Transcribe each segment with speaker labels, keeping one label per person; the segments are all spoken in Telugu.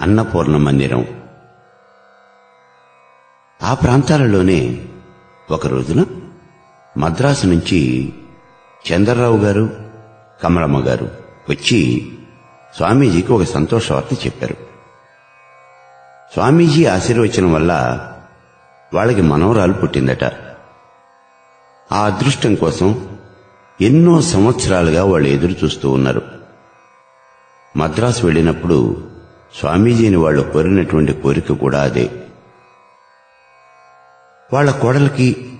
Speaker 1: అన్నపూర్ణ మందిరం. ఆ ప్రాంతాలలోనే ఒక రోజున మద్రాసు నుంచి చంద్రరావు గారు కమలమ్మ గారు వచ్చి స్వామీజీకి ఒక సంతోషవార్త చెప్పారు. స్వామీజీ ఆశీర్వచనం వల్ల వాళ్ళకి మనవరాలు పుట్టిందట. ఆ అదృష్టం కోసం ఎన్నో సంవత్సరాలుగా వాళ్ళు ఎదురు చూస్తూ ఉన్నారు. మద్రాసు వెళ్ళినప్పుడు స్వామీజీని వాళ్ళు కోరినటువంటి కోరిక కూడా అదే. వాళ్ళ కోడలికి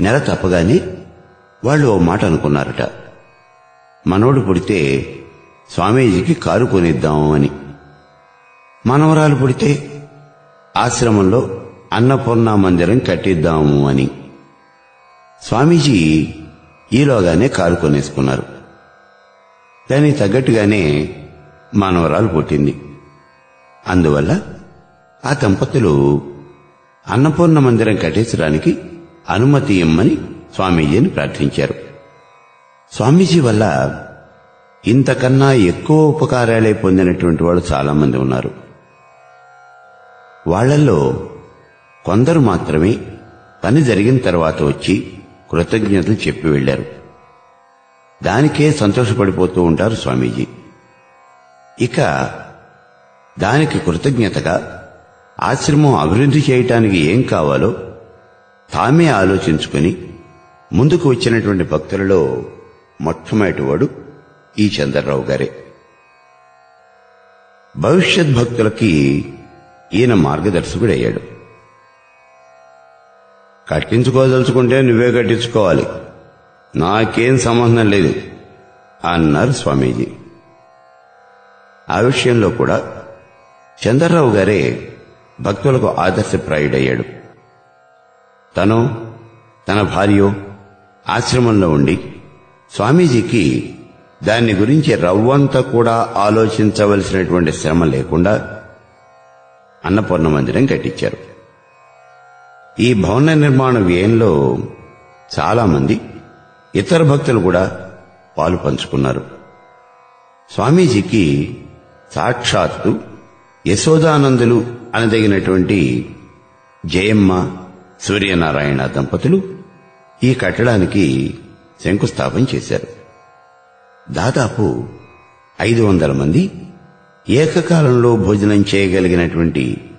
Speaker 1: నెల తప్పగానే వాళ్ళు ఓ మాట అనుకున్నారట. మనోడు పుడితే స్వామీజీకి కారు కొనిద్దాం అని. మనవరాలు పుడితే ఆశ్రమంలో అన్నపూర్ణ మందిరం కట్టిద్దాము అని. స్వామీజీ ఈలోగానే కారు కొనేసుకున్నారు. దానికి తగ్గట్టుగానే మానవరాలు పుట్టింది. అందువల్ల ఆ దంపతులు అన్నపూర్ణ మందిరం కట్టించడానికి అనుమతి ఇమ్మని స్వామీజీని ప్రార్థించారు. స్వామీజీ వల్ల ఇంతకన్నా ఎక్కువ ఉపకారాలే పొందినటువంటి వాళ్ళు చాలామంది ఉన్నారు. వాళ్ళల్లో కొందరు మాత్రమే పని జరిగిన తర్వాత వచ్చి కృతజ్ఞతలు చెప్పి వెళ్ళారు దానికే సంతోషపడిపోతూ ఉంటారు స్వామీజీ. ఇక దానికి కృతజ్ఞతగా ఆశ్రమం అభివృద్ధి చేయటానికి ఏం కావాలో తామే ఆలోచించుకుని ముందుకు వచ్చినటువంటి భక్తులలో మొట్టమొదటివాడు ఈ చంద్రరావు గారే. భవిష్యత్ భక్తులకి ఈయన మార్గదర్శకుడయ్యాడు. కట్టించుకోదలుచుకుంటే నువ్వే కట్టించుకోవాలి. నాకేం సంబంధం లేదు అన్నారు స్వామీజీ. ఆ విషయంలో కూడా చంద్రరావు గారే భక్తులకు ఆదర్శప్రాయుడయ్యాడు తను తన భార్యో ఆశ్రమంలో ఉండి స్వామీజీకి దాన్ని గురించి రవ్వంతా కూడా ఆలోచించవలసినటువంటి శ్రమ లేకుండా అన్నపూర్ణ మందిరం కట్టించారు. ఈ భవన నిర్మాణ వ్యయంలో చాలామంది ఇతర భక్తులు కూడా పాలు పంచుకున్నారు. స్వామీజీకి సాక్షాత్తు యశోదానందులు అనదగినటువంటి జయమ్మ సూర్యనారాయణ దంపతులు ఈ కట్టడానికి శంకుస్థాపన చేశారు. దాదాపు ఐదు వందల మంది ఏకకాలంలో భోజనం చేయగలిగినటువంటి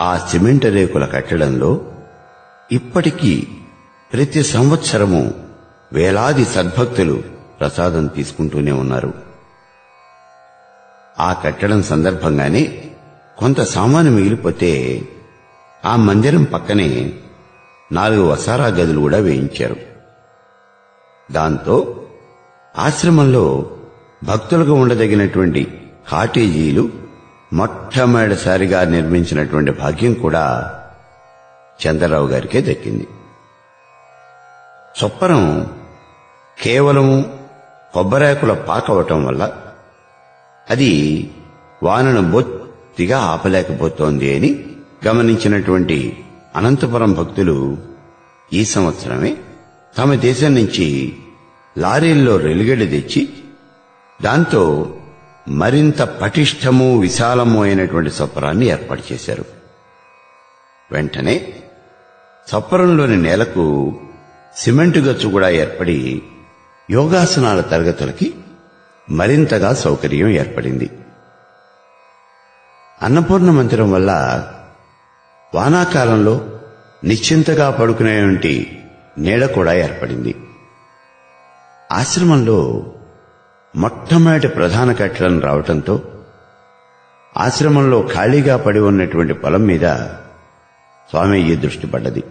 Speaker 1: ఆ సిమెంట్ రేకుల కట్టడంలో ఇప్పటికీ ప్రతి సంవత్సరము వేలాది సద్భక్తులు ప్రసాదం తీసుకుంటూనే ఉన్నారు. ఆ కట్టడం సందర్భంగానే కొంత సామాను మిగిలిపోతే ఆ మందిరం పక్కనే నాలుగు వసారా గదులు కూడా వేయించారు. దాంతో ఆశ్రమంలో భక్తులకు ఉండదగినటువంటి కాటేజీలు మొట్టమొదటిసారిగా నిర్మించినటువంటి భాగ్యం కూడా చంద్రరావు గారికే దక్కింది. చొప్పరం కేవలం కొబ్బరాకుల పాకవటం వల్ల అది వానను పూర్తిగా ఆపలేకపోతోంది అని గమనించినటువంటి అనంతపురం భక్తులు ఈ సంవత్సరమే తమ దేశం నుంచి లారీల్లో రెలుగడి తెచ్చి దాంతో మరింత పటిష్టము విశాలము అయినటువంటి సొప్పరాన్ని ఏర్పాటు చేశారు. వెంటనే సొప్పరంలోని నేలకు సిమెంటు గచ్చు కూడా ఏర్పడి యోగాసనాల తరగతులకి మరింతగా సౌకర్యం ఏర్పడింది. అన్నపూర్ణ మందిరం వల్ల వానాకాలంలో నిశ్చింతగా పడుకునేటువంటి నీడ కూడా ఏర్పడింది. ఆశ్రమంలో మొట్టమొదటి ప్రధాన కట్టడం రావటంతో ఆశ్రమంలో ఖాళీగా పడి ఉన్నటువంటి పొలం మీద స్వామీజీ దృష్టి పడ్డది.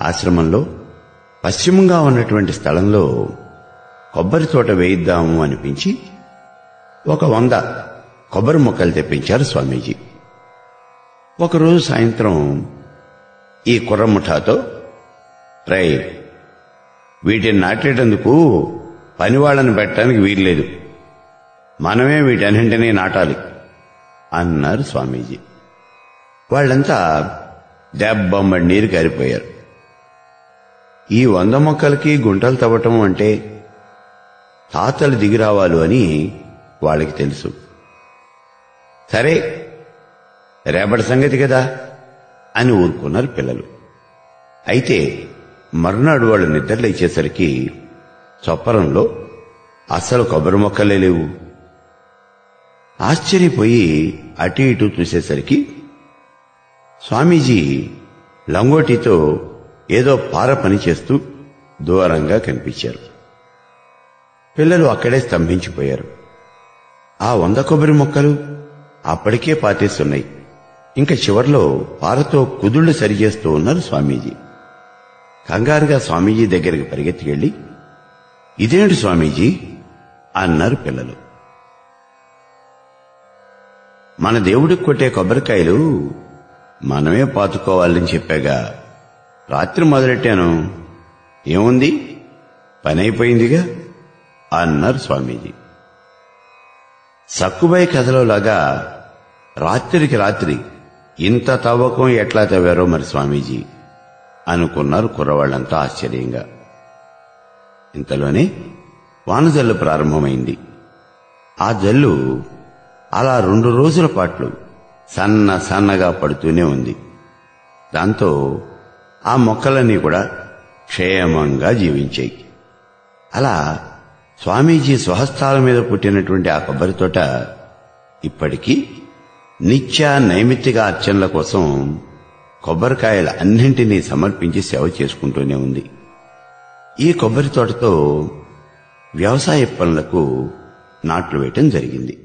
Speaker 1: ఆశ్రమంలో పశ్చిమంగా ఉన్నటువంటి స్థలంలో కొబ్బరి తోట వేయిద్దాము అనిపించి ఒక వంద కొబ్బరి మొక్కలు తెప్పించారు స్వామీజీ. ఒకరోజు సాయంత్రం ఈ కుర్రముఠాతో రై వీటిని నాటేటందుకు పనివాళ్ళని పెట్టడానికి వీల్లేదు. మనమే వీటన్నింటినీ నాటాలి అన్నారు స్వామీజీ. వాళ్ళంతా దెబ్బమ్మడి నీరు కారిపోయారు. ఈ వంద మొక్కలకి గుంటలు తవ్వటం అంటే తాతలు దిగిరావాలు అని వాళ్ళకి తెలుసు. సరే రేపటి సంగతి కదా అని ఊరుకున్నారు పిల్లలు. అయితే మర్నాడు వాళ్ళు నిద్రలేచేసరికి చొప్పరంలో అస్సలు కొబ్బరి మొక్కలే లేవు. ఆశ్చర్యపోయి అటు ఇటు చూసేసరికి స్వామీజీ లంగోటితో ఏదో పార పని చేస్తూ దూరంగా కనిపించారు. పిల్లలు అక్కడే స్తంభించిపోయారు. ఆ వంద కొబ్బరి మొక్కలు అప్పటికే పాతేస్తున్నాయి. ఇంకా చివర్లో పారతో కుదుళ్ళు సరిచేస్తూ ఉన్నారు స్వామీజీ. కంగారుగా స్వామీజీ దగ్గరికి పరిగెత్తికెళ్ళి ఇదేంటి స్వామీజీ? అన్నారు పిల్లలు. మన దేవుడికి కొట్టే కొబ్బరికాయలు మనమే పాతుకోవాలని చెప్పాగా. రాత్రి మొదలెట్టాను. ఏముంది? పని అయిపోయిందిగా? అన్నారు స్వామీజీ. సక్కుబై కథలో లాగా రాత్రికి రాత్రి ఇంత తవ్వకం ఎట్లా తవ్వారో మరి స్వామీజీ అనుకున్నారు కుర్రవాళ్ళంతా ఆశ్చర్యంగా. ఇంతలోనే వానజల్లు ప్రారంభమైంది. ఆ జల్లు అలా రెండు రోజుల పాటు సన్న సన్నగా పడుతూనే ఉంది. దాంతో ఆ మొక్కలన్నీ కూడా క్షేమంగా జీవించాయి. అలా స్వామీజీ స్వహస్తాల మీద పుట్టినటువంటి ఆ కొబ్బరి తోట ఇప్పటికీ నిత్య నైమిత్తిక అర్చనల కోసం కొబ్బరికాయల అన్నింటినీ సమర్పించి సేవ చేసుకుంటూనే ఉంది. ఈ కొబ్బరి తోటతో వ్యవసాయ పనులకు నాట్లు వేయటం జరిగింది.